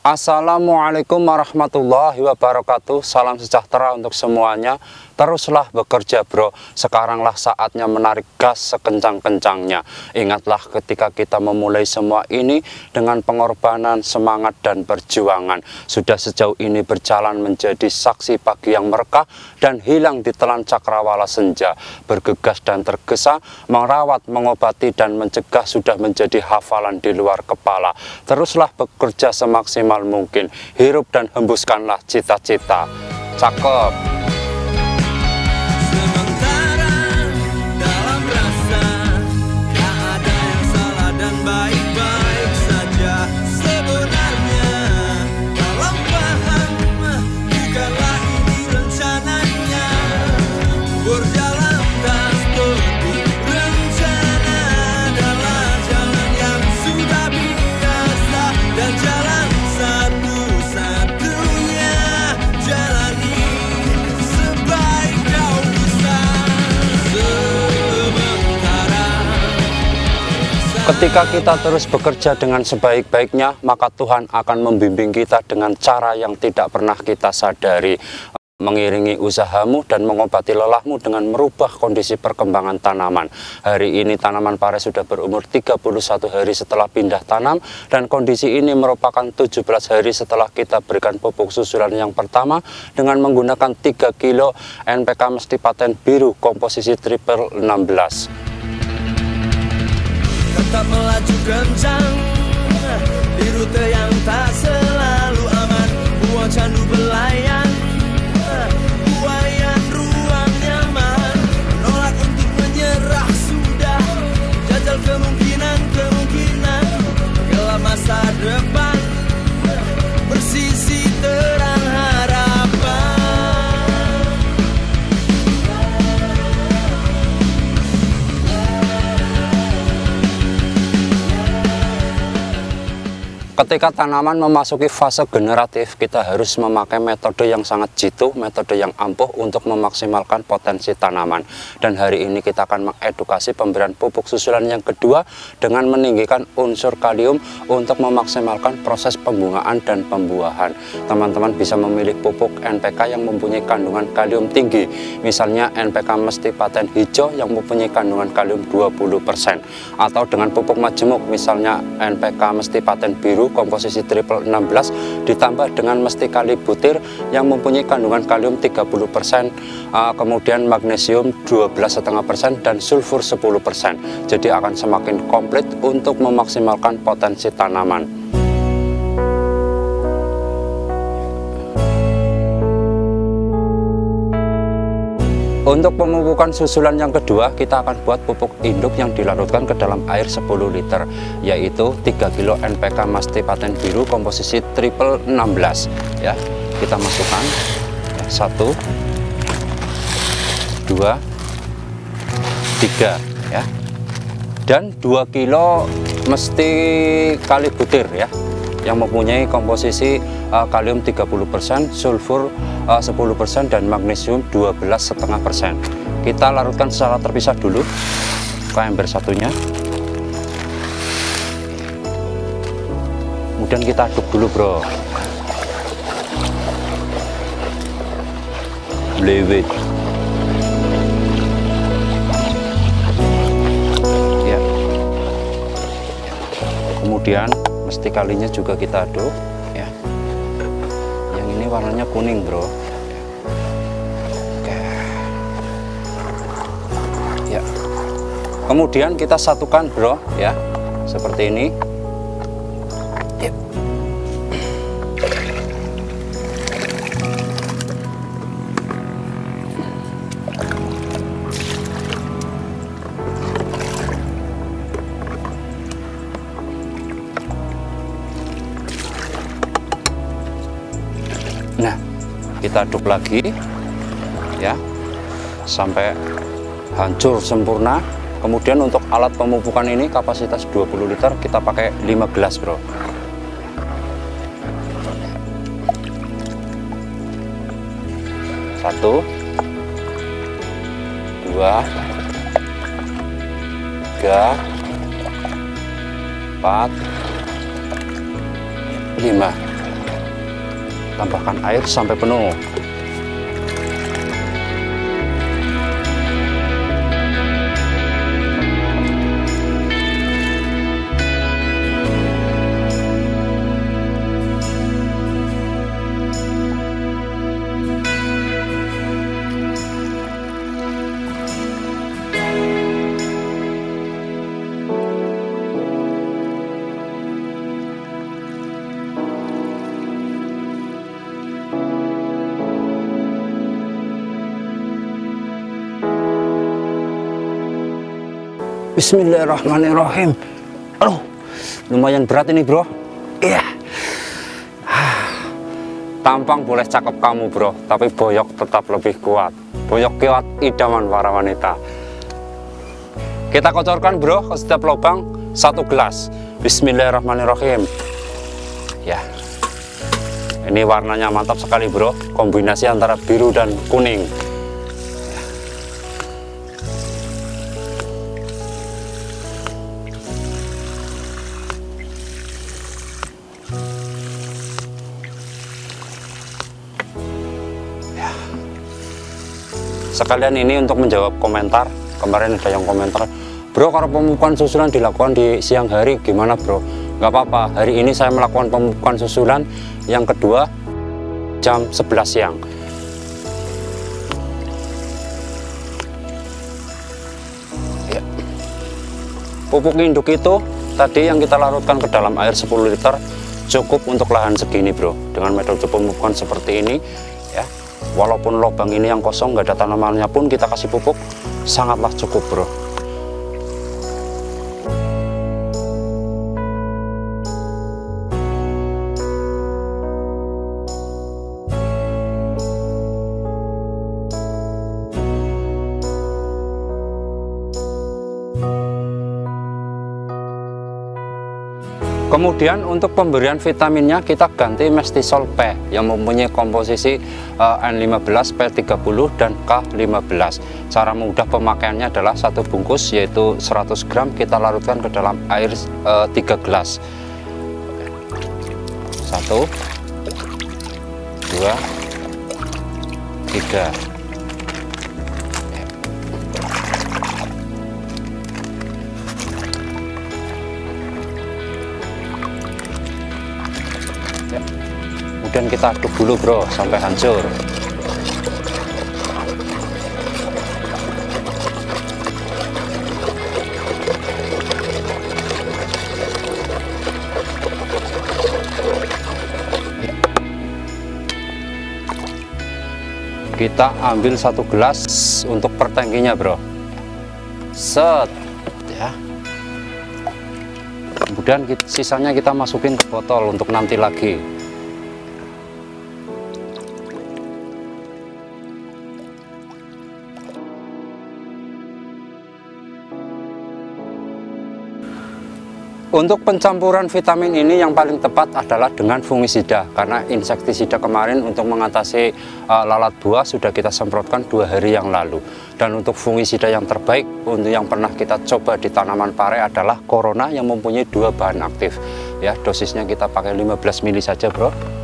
Assalamualaikum warahmatullahi wabarakatuh. Salam sejahtera untuk semuanya Teruslah bekerja bro Sekaranglah saatnya menarik gas sekencang-kencangnya Ingatlah ketika kita memulai semua ini Dengan pengorbanan, semangat, dan perjuangan Sudah sejauh ini berjalan menjadi saksi pagi yang merekah Dan hilang di telan cakrawala senja Bergegas dan tergesa Merawat, mengobati, dan mencegah Sudah menjadi hafalan di luar kepala Teruslah bekerja semaksimal mungkin. Hirup dan hembuskanlah cita-cita. Cakep. Ketika kita terus bekerja dengan sebaik-baiknya, maka Tuhan akan membimbing kita dengan cara yang tidak pernah kita sadari mengiringi usahamu dan mengobati lelahmu dengan merubah kondisi perkembangan tanaman. Hari ini tanaman pare sudah berumur 31 hari setelah pindah tanam dan kondisi ini merupakan 17 hari setelah kita berikan pupuk susulan yang pertama dengan menggunakan 3 kilo NPK mesti paten biru komposisi triple 16 tetap melaju kencang Di rute yang tak Ketika tanaman memasuki fase generatif, kita harus memakai metode yang sangat jitu, metode yang ampuh untuk memaksimalkan potensi tanaman. Dan hari ini kita akan mengedukasi pemberian pupuk susulan yang kedua dengan meninggikan unsur kalium untuk memaksimalkan proses pembungaan dan pembuahan. Teman-teman bisa memilih pupuk NPK yang mempunyai kandungan kalium tinggi. Misalnya NPK mesti paten hijau yang mempunyai kandungan kalium 20%. Atau dengan pupuk majemuk, misalnya NPK mesti paten biru komposisi triple 16 ditambah dengan mesti kali butir yang mempunyai kandungan kalium 30% uh, kemudian magnesium 12,5% dan sulfur 10% jadi akan semakin komplit untuk memaksimalkan potensi tanaman Untuk pemupukan susulan yang kedua, kita akan buat pupuk induk yang dilarutkan ke dalam air 10 liter, yaitu 3 kilo NPK Masti Paten Biru komposisi triple 16. Ya, kita masukkan satu, dua, tiga, ya, dan 2 kilo mesti kali butir ya yang mempunyai komposisi uh, kalium 30%, sulfur uh, 10% dan magnesium 12,5%. Kita larutkan secara terpisah dulu ke ember satunya. Kemudian kita aduk dulu, Bro. Lewit. Ya. Kemudian mesti kalinya juga kita aduk warnanya kuning bro. Oke. Ya. Kemudian kita satukan bro ya. Seperti ini kita aduk lagi ya sampai hancur sempurna. Kemudian untuk alat pemupukan ini kapasitas 20 liter kita pakai 5 gelas bro. Satu dua tiga empat lima tambahkan air sampai penuh Bismillahirrahmanirrahim. Aduh, lumayan berat ini bro. Iya. Tampang boleh cakep kamu bro, tapi boyok tetap lebih kuat. Boyok kuat idaman para wanita. Kita kocorkan bro ke setiap lubang satu gelas. Bismillahirrahmanirrahim. Ya. Ini warnanya mantap sekali bro, kombinasi antara biru dan kuning. Sekalian ini untuk menjawab komentar. Kemarin ada yang komentar bro kalau pemupukan susulan dilakukan di siang hari gimana bro? Nggak apa-apa hari ini saya melakukan pemupukan susulan. Yang kedua jam 11 siang. Ya. pupuk induk itu tadi yang kita larutkan ke dalam air 10 liter cukup untuk lahan segini bro. Dengan metode pemupukan seperti ini ya walaupun lubang ini yang kosong nggak ada tanamannya pun kita kasih pupuk sangatlah cukup bro Kemudian untuk pemberian vitaminnya kita ganti Mestisol P yang mempunyai komposisi uh, N15, P30 dan K15. Cara mudah pemakaiannya adalah satu bungkus yaitu 100 gram kita larutkan ke dalam air uh, 3 gelas. Satu, dua, tiga. Kemudian kita aduk dulu bro sampai hancur. Kita ambil satu gelas untuk pertangkinya bro. Set. Ya. Kemudian sisanya kita masukin ke botol untuk nanti lagi Untuk pencampuran vitamin ini yang paling tepat adalah dengan fungisida karena insektisida kemarin untuk mengatasi uh, lalat buah sudah kita semprotkan dua hari yang lalu. Dan untuk fungisida yang terbaik untuk yang pernah kita coba di tanaman pare adalah corona yang mempunyai dua bahan aktif. Ya dosisnya kita pakai 15 mili saja bro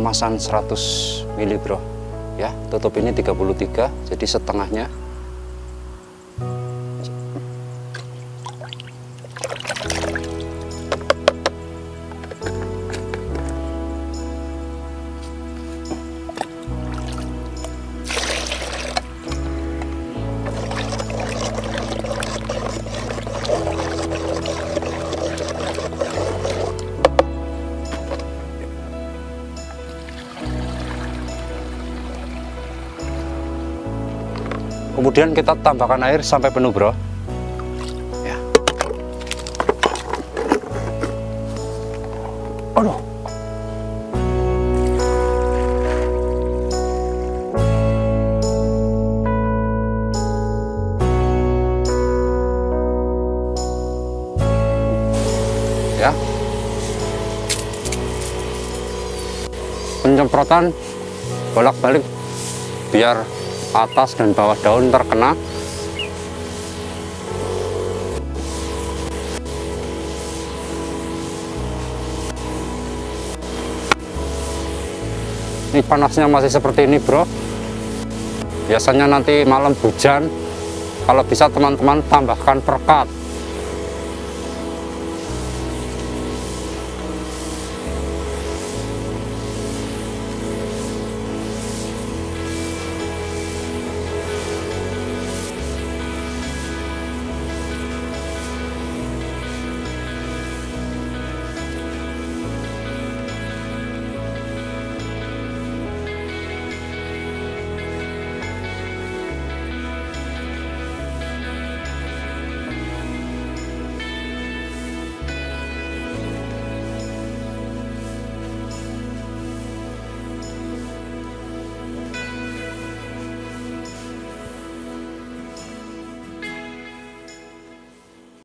kemasan 100 ml bro ya tutup ini 33 jadi setengahnya kemudian kita tambahkan air sampai penuh bro. Ya. Aduh. Ya. Penyemprotan bolak-balik biar atas dan bawah daun terkena. Ini panasnya masih seperti ini bro. Biasanya nanti malam hujan kalau bisa teman-teman tambahkan perkat